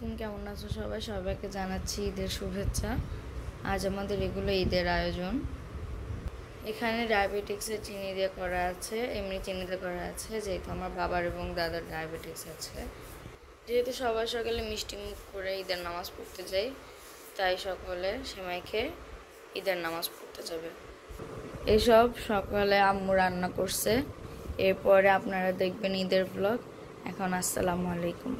আছো সবাই? সবাইকে জানাচ্ছি ঈদের শুভেচ্ছা। আজ আমাদের এগুলো ঈদের আয়োজন। এখানে ডায়াবেটিক্সের চিনি দিয়ে করা আছে, এমনি চিনি দিয়ে করা আছে, যেহেতু আমার বাবার এবং দাদার ডায়াবেটিক্স আছে। যেহেতু সবাই সকালে মিষ্টি মুখ করে ঈদের নামাজ পড়তে যাই, তাই সকলে সেমাই খেয়ে ঈদের নামাজ পড়তে যাবে। এসব সকালে আম্মু রান্না করছে। এরপরে আপনারা দেখবেন ঈদের ব্লগ এখন আসসালামু আলাইকুম